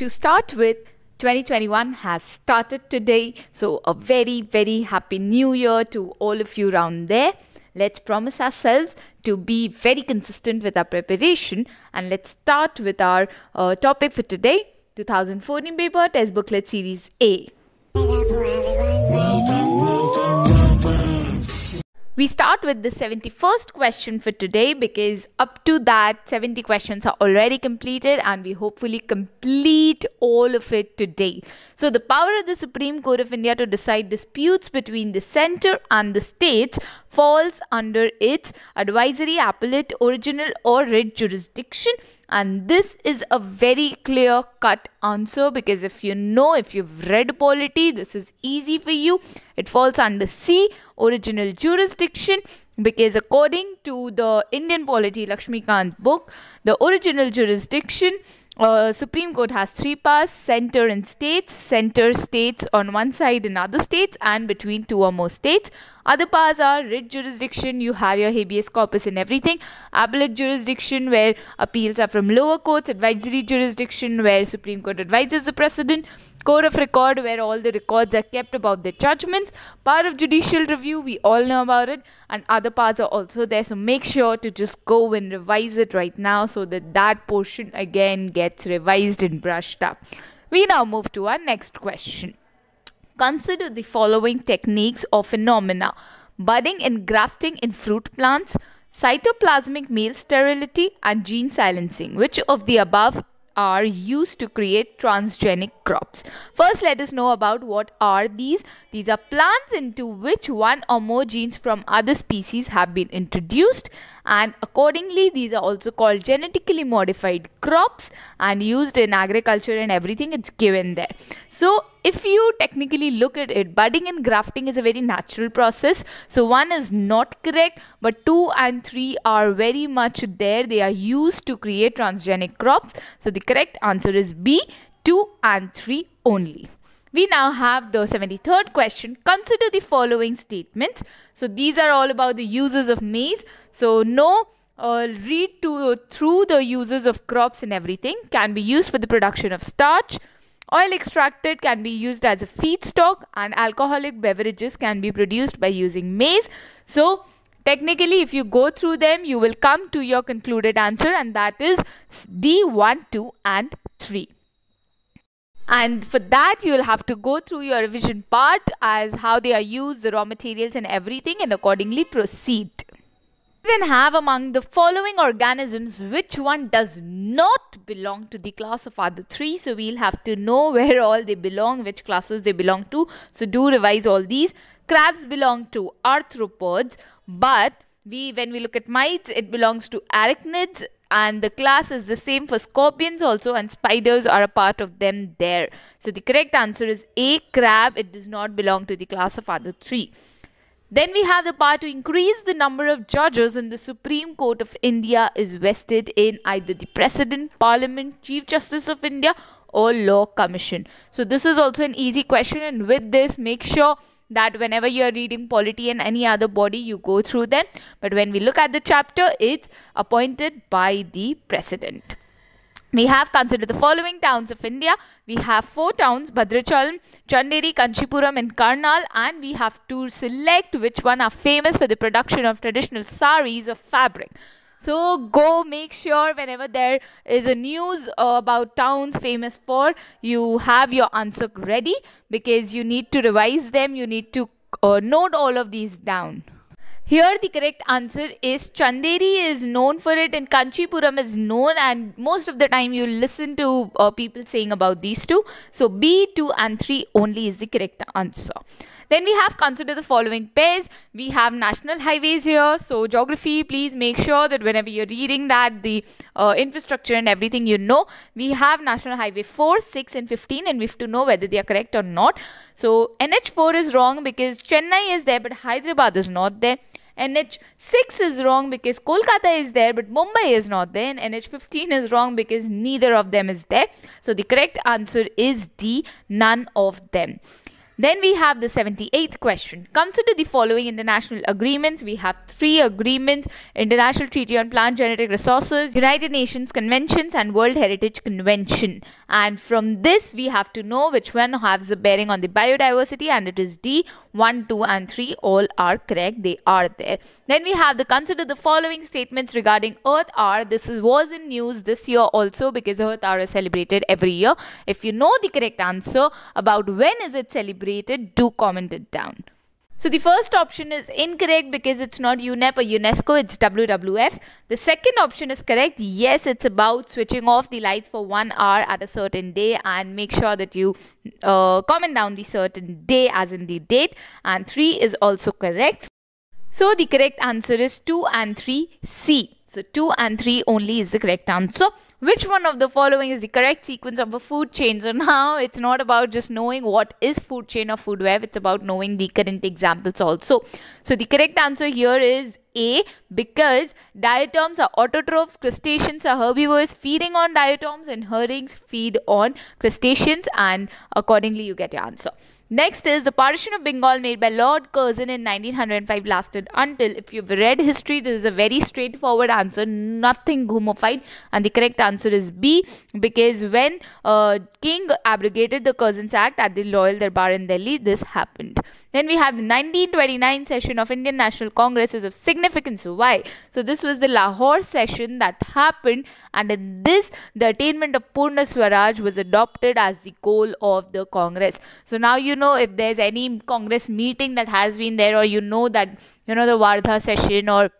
to start with, 2021 has started today. So, a very, very happy new year to all of you around there. Let's promise ourselves to be very consistent with our preparation and let's start with our uh, topic for today 2014 paper test booklet series A. We start with the 71st question for today because up to that 70 questions are already completed and we hopefully complete all of it today. So the power of the Supreme Court of India to decide disputes between the center and the states falls under its advisory appellate original or writ jurisdiction and this is a very clear cut answer because if you know if you've read polity this is easy for you. It falls under C original jurisdiction because according to the Indian polity Lakshmi Lakshmikant book the original jurisdiction uh, Supreme Court has three powers center and states, center states on one side and other states, and between two or more states. Other powers are writ jurisdiction, you have your habeas corpus and everything, appellate jurisdiction, where appeals are from lower courts, advisory jurisdiction, where Supreme Court advises the president, court of record, where all the records are kept about the judgments, Part of judicial review, we all know about it, and other parts are also there. So make sure to just go and revise it right now so that that portion again gets revised and brushed up. We now move to our next question. Consider the following techniques or phenomena budding and grafting in fruit plants, cytoplasmic male sterility, and gene silencing. Which of the above are used to create transgenic crops. First, let us know about what are these. These are plants into which one or more genes from other species have been introduced and accordingly these are also called genetically modified crops and used in agriculture and everything it's given there. So if you technically look at it, budding and grafting is a very natural process. So one is not correct, but two and three are very much there. They are used to create transgenic crops. So the correct answer is B, two and three only. We now have the 73rd question. Consider the following statements. So these are all about the uses of maize. So no uh, read to through the uses of crops and everything can be used for the production of starch. Oil extracted can be used as a feedstock and alcoholic beverages can be produced by using maize. So technically if you go through them you will come to your concluded answer and that is D1, 2 and 3 and for that you'll have to go through your revision part as how they are used the raw materials and everything and accordingly proceed. Then have among the following organisms which one does not belong to the class of other three? So we'll have to know where all they belong which classes they belong to. So do revise all these. Crabs belong to arthropods but we when we look at mites it belongs to arachnids and the class is the same for scorpions also and spiders are a part of them there. So the correct answer is a crab. It does not belong to the class of other three. Then we have the part to increase the number of judges in the Supreme Court of India is vested in either the President, Parliament, Chief Justice of India or Law Commission. So this is also an easy question and with this make sure that whenever you are reading polity and any other body you go through them but when we look at the chapter it's appointed by the president we have considered the following towns of India. We have four towns, Bhadrachalam, Chanderi, Kanchipuram and Karnal and we have to select which one are famous for the production of traditional saris of fabric. So go make sure whenever there is a news about towns famous for, you have your answer ready because you need to revise them. You need to uh, note all of these down. Here the correct answer is Chanderi is known for it and Kanchipuram is known and most of the time you listen to uh, people saying about these two. So B, 2 and 3 only is the correct answer. Then we have consider the following pairs. We have national highways here. So geography, please make sure that whenever you're reading that, the uh, infrastructure and everything you know. We have national highway 4, 6 and 15 and we have to know whether they are correct or not. So NH4 is wrong because Chennai is there but Hyderabad is not there. NH6 is wrong because Kolkata is there but Mumbai is not there and NH15 is wrong because neither of them is there. So the correct answer is D, none of them. Then we have the 78th question. Consider the following international agreements. We have three agreements International Treaty on Plant Genetic Resources, United Nations Conventions, and World Heritage Convention. And from this, we have to know which one has a bearing on the biodiversity, and it is D 1, 2, and 3. All are correct, they are there. Then we have the consider the following statements regarding Earth Hour. This is, was in news this year also because Earth Hour is celebrated every year. If you know the correct answer about when is it celebrated, celebrated, do comment it down. So the first option is incorrect because it's not UNEP or UNESCO, it's WWF. The second option is correct. Yes, it's about switching off the lights for one hour at a certain day and make sure that you uh, comment down the certain day as in the date. And three is also correct. So the correct answer is 2 and 3 C. So 2 and 3 only is the correct answer. Which one of the following is the correct sequence of a food chain? So now it's not about just knowing what is food chain or food web. It's about knowing the current examples also. So the correct answer here is A because diatoms are autotrophs, crustaceans are herbivores feeding on diatoms and herrings feed on crustaceans and accordingly you get your answer. Next is the partition of Bengal made by Lord Curzon in 1905 lasted until, if you've read history, this is a very straightforward answer, nothing gumofied. And the correct answer is B because when uh, King abrogated the Curzon's Act at the Royal Darbar in Delhi, this happened. Then we have the 1929 session of Indian National Congress is of significance. Why? So this was the Lahore session that happened and in this, the attainment of Purna Swaraj was adopted as the goal of the Congress. So now you know if there's any congress meeting that has been there or you know that you know the wardha session or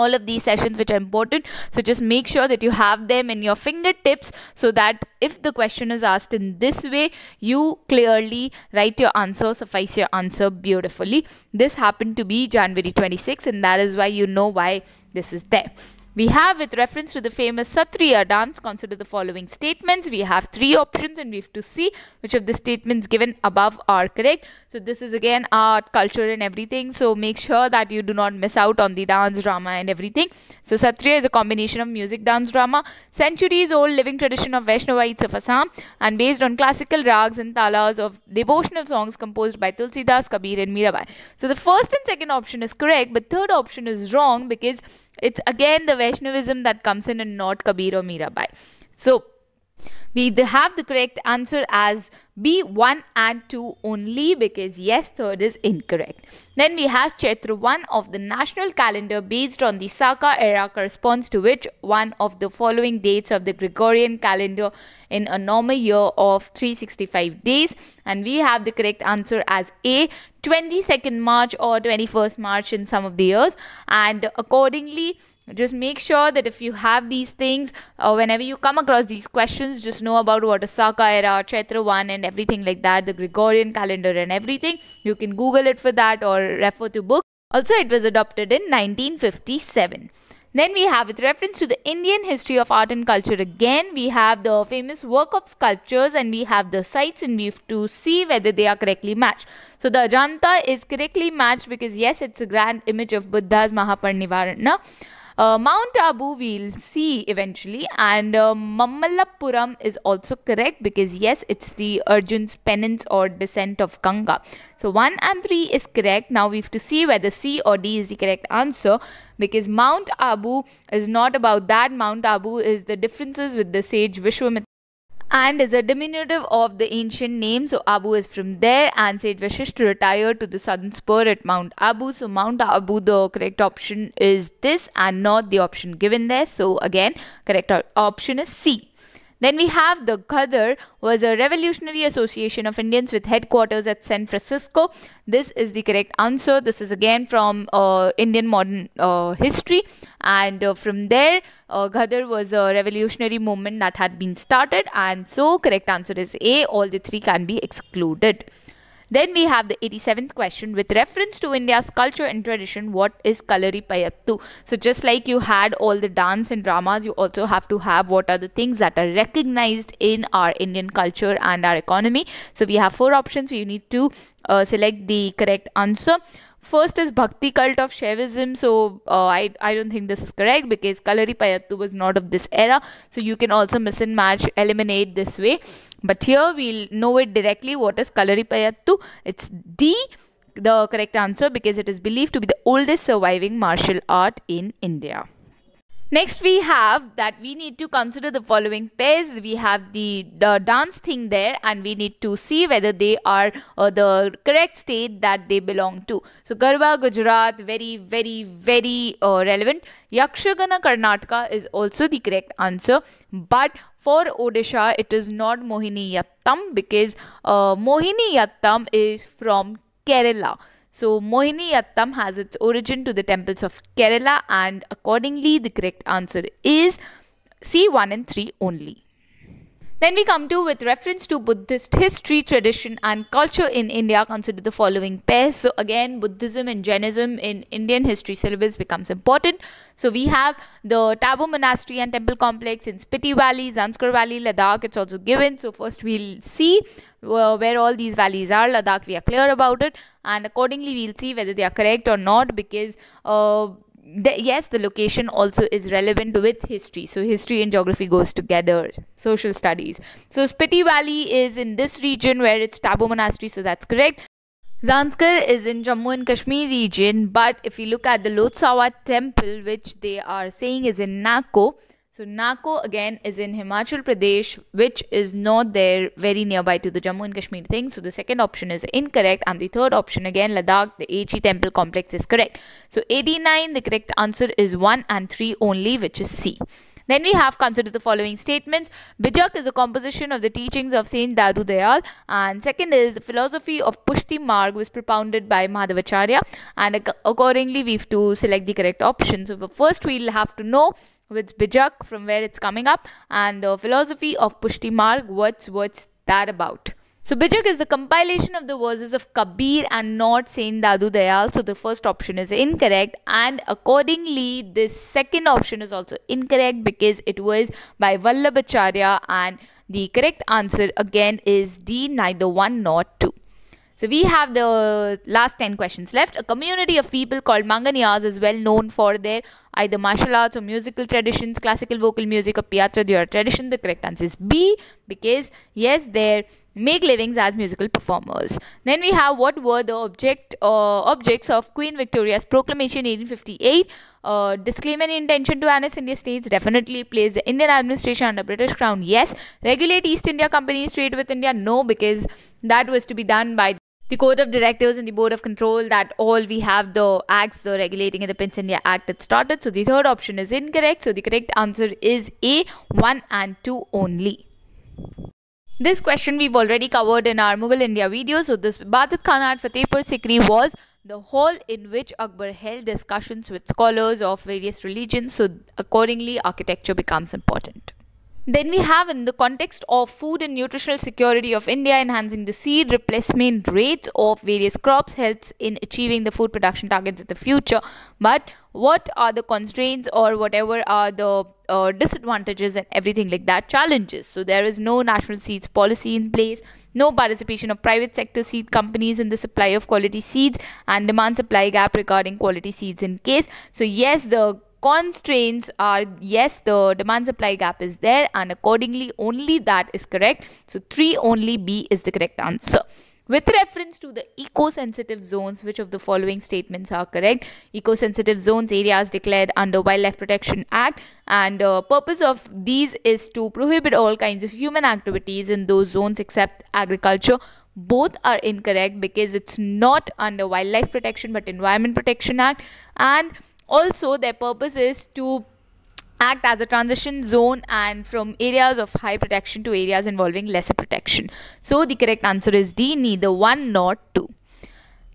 all of these sessions which are important. So just make sure that you have them in your fingertips so that if the question is asked in this way you clearly write your answer suffice your answer beautifully. This happened to be january 26 and that is why you know why this was there we have with reference to the famous Satriya dance, consider the following statements. We have three options and we have to see which of the statements given above are correct. So this is again art, culture and everything. So make sure that you do not miss out on the dance, drama and everything. So Satriya is a combination of music, dance, drama, centuries old living tradition of Vaishnavites of Assam and based on classical rags and talas of devotional songs composed by Tulsidas, Kabir and Mirabai. So the first and second option is correct but third option is wrong because it's again the Vaishnavism that comes in and not Kabir or Mirabai. So we have the correct answer as B 1 and 2 only because yes third is incorrect. Then we have Chaitra 1 of the national calendar based on the Saka era corresponds to which? One of the following dates of the Gregorian calendar in a normal year of 365 days. And we have the correct answer as A 22nd March or 21st March in some of the years. And accordingly just make sure that if you have these things uh, whenever you come across these questions just know about what is Saka era, Chaitra 1 and everything like that the Gregorian calendar and everything. You can google it for that or refer to book. Also it was adopted in 1957 then we have with reference to the Indian history of art and culture again we have the famous work of sculptures and we have the sites and we have to see whether they are correctly matched. So the Ajanta is correctly matched because yes it's a grand image of Buddha's Mahaparinirvana uh, Mount Abu we'll see eventually and uh, is also correct because yes it's the Arjun's penance or descent of Ganga. So 1 and 3 is correct. Now we have to see whether C or D is the correct answer because Mount Abu is not about that. Mount Abu is the differences with the sage Vishwamitra and is a diminutive of the ancient name. So Abu is from there and Sage Vashishta retired to the southern spur at Mount Abu. So Mount Abu, the correct option is this and not the option given there. So again, correct option is C. Then we have the Ghadar was a revolutionary association of Indians with headquarters at San Francisco. This is the correct answer. This is again from uh, Indian modern uh, history. And uh, from there, uh, Ghadar was a revolutionary movement that had been started. And so correct answer is A. All the three can be excluded. Then we have the 87th question with reference to India's culture and tradition, what is Kalaripayattu? So just like you had all the dance and dramas, you also have to have what are the things that are recognized in our Indian culture and our economy. So we have four options. You need to uh, select the correct answer. First is Bhakti cult of Shaivism. So uh, I, I don't think this is correct because Kalaripayattu was not of this era. So you can also miss and match, eliminate this way. But here we'll know it directly. What is Kalaripayattu? It's D the correct answer because it is believed to be the oldest surviving martial art in India. Next, we have that we need to consider the following pairs. We have the, the dance thing there, and we need to see whether they are uh, the correct state that they belong to. So, Garba, Gujarat, very, very, very uh, relevant. Yakshagana, Karnataka is also the correct answer, but for Odisha, it is not Mohiniyattam because uh, Mohiniyattam is from Kerala. So Mohiniyattam has its origin to the temples of Kerala and accordingly the correct answer is C1 and 3 only. Then we come to with reference to Buddhist history, tradition and culture in India, consider the following pairs. So again, Buddhism and Jainism in Indian history syllabus becomes important. So we have the Tabo Monastery and Temple Complex in Spiti Valley, Zanskar Valley, Ladakh. It's also given. So first we'll see uh, where all these valleys are. Ladakh, we are clear about it. And accordingly, we'll see whether they are correct or not because uh, the, yes the location also is relevant with history. So history and geography goes together social studies. So spiti valley is in this region where it's tabo monastery so that's correct. Zanskar is in Jammu and Kashmir region, but if you look at the Lotsawa temple, which they are saying is in Nako, so Nako again is in Himachal Pradesh, which is not there very nearby to the Jammu and Kashmir thing. So the second option is incorrect, and the third option again Ladakh, the HE temple complex is correct. So 89, the correct answer is 1 and 3 only, which is C. Then we have considered the following statements. Bijak is a composition of the teachings of Saint Dadu Dayal. And second is the philosophy of Pushti Marg was propounded by Madhavacharya. And accordingly, we have to select the correct option. So first we'll have to know with Bijak from where it's coming up and the philosophy of Pushti Marg, what's, what's that about? So Bijak is the compilation of the verses of Kabir and not Saint Dadu Dayal. So the first option is incorrect and accordingly this second option is also incorrect because it was by Vallabhacharya and the correct answer again is D neither one nor two. So we have the last 10 questions left. A community of people called Manganiyas is well known for their either martial arts or musical traditions, classical vocal music or pietra dura tradition. The correct answer is B because yes, they make livings as musical performers. Then we have what were the object uh, objects of Queen Victoria's proclamation 1858. Uh, disclaim any intention to annex India states definitely place the Indian administration under British crown yes regulate East India Company's trade with India no because that was to be done by the Court of Directors and the Board of Control that all we have the acts, the regulating and the Pitt's India Act that started. So the third option is incorrect. So the correct answer is A, 1 and 2 only. This question we've already covered in our Mughal India video. So this Ibadat Khana at Fatehpur Sikri was the hall in which Akbar held discussions with scholars of various religions. So accordingly, architecture becomes important. Then we have in the context of food and nutritional security of India, enhancing the seed replacement rates of various crops helps in achieving the food production targets in the future. But what are the constraints or whatever are the uh, disadvantages and everything like that challenges? So there is no national seeds policy in place, no participation of private sector seed companies in the supply of quality seeds, and demand supply gap regarding quality seeds in case. So yes, the constraints are yes the demand supply gap is there and accordingly only that is correct. So 3 only b is the correct answer. With reference to the eco-sensitive zones which of the following statements are correct? Eco-sensitive zones areas declared under wildlife protection act and uh, purpose of these is to prohibit all kinds of human activities in those zones except agriculture. Both are incorrect because it's not under wildlife protection but environment protection act and also, their purpose is to act as a transition zone and from areas of high protection to areas involving lesser protection. So, the correct answer is D, neither 1 nor 2.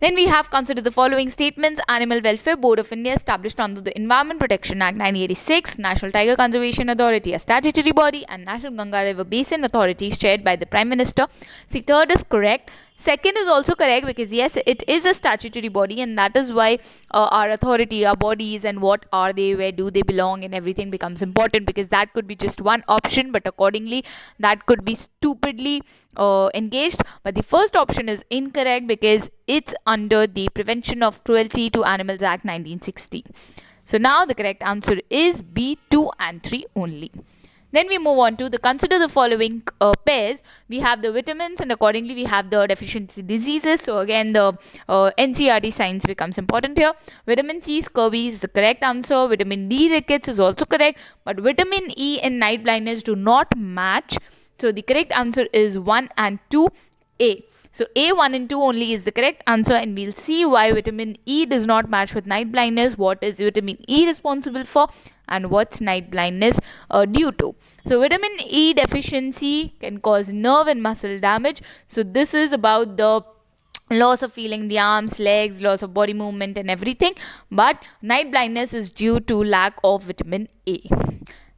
Then we have considered the following statements. Animal Welfare Board of India established under the Environment Protection Act 1986, National Tiger Conservation Authority a statutory body and National Ganga River Basin Authority chaired by the Prime Minister. See, third is correct. Second is also correct because yes it is a statutory body and that is why uh, our authority our bodies and what are they where do they belong and everything becomes important because that could be just one option but accordingly that could be stupidly uh, engaged. But the first option is incorrect because it's under the prevention of cruelty to animals act 1960 so now the correct answer is b 2 and 3 only then we move on to the consider the following uh, pairs. We have the vitamins and accordingly we have the deficiency diseases. So again the uh, NCERT science becomes important here. Vitamin C scurvy is the correct answer. Vitamin D rickets is also correct. But vitamin E and night blindness do not match. So the correct answer is 1 and 2A. So A1 and 2 only is the correct answer and we'll see why vitamin E does not match with night blindness. What is vitamin E responsible for and what's night blindness uh, due to. So vitamin E deficiency can cause nerve and muscle damage. So this is about the loss of feeling the arms legs loss of body movement and everything but night blindness is due to lack of vitamin a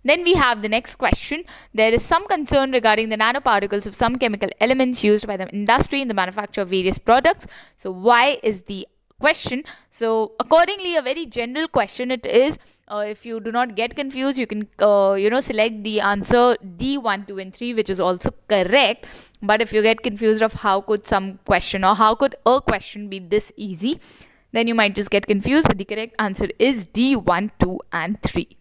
then we have the next question. There is some concern regarding the nanoparticles of some chemical elements used by the industry in the manufacture of various products. So why is the question? So accordingly, a very general question it is. Uh, if you do not get confused, you can uh, you know select the answer D one, two, and three, which is also correct. But if you get confused of how could some question or how could a question be this easy, then you might just get confused. But the correct answer is D one, two, and three.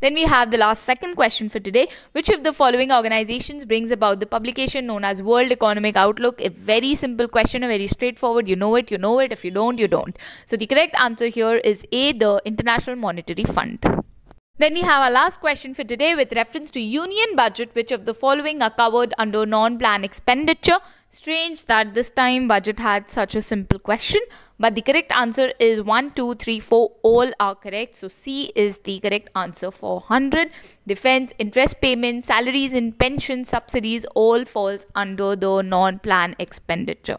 Then we have the last second question for today. Which of the following organizations brings about the publication known as World Economic Outlook? A very simple question, a very straightforward. You know it, you know it. If you don't, you don't. So the correct answer here is A, the International Monetary Fund. Then we have our last question for today with reference to union budget which of the following are covered under non-plan expenditure. Strange that this time budget had such a simple question but the correct answer is 1, 2, 3, 4 all are correct. So C is the correct answer for 100. Defense, interest payments, salaries and pension subsidies all falls under the non-plan expenditure.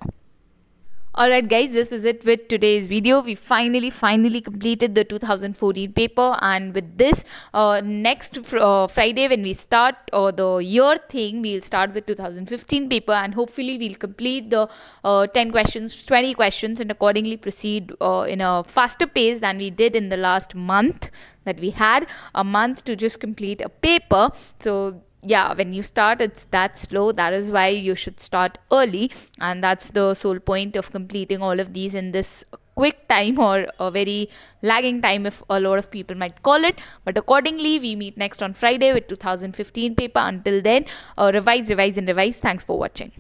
Alright guys, this was it with today's video. We finally, finally completed the 2014 paper and with this, uh, next fr uh, Friday when we start uh, the year thing, we'll start with 2015 paper and hopefully we'll complete the uh, 10 questions, 20 questions and accordingly proceed uh, in a faster pace than we did in the last month that we had a month to just complete a paper. So yeah when you start it's that slow. That is why you should start early. And that's the sole point of completing all of these in this quick time or a very lagging time if a lot of people might call it. But accordingly we meet next on friday with 2015 paper. Until then uh, revise revise and revise. Thanks for watching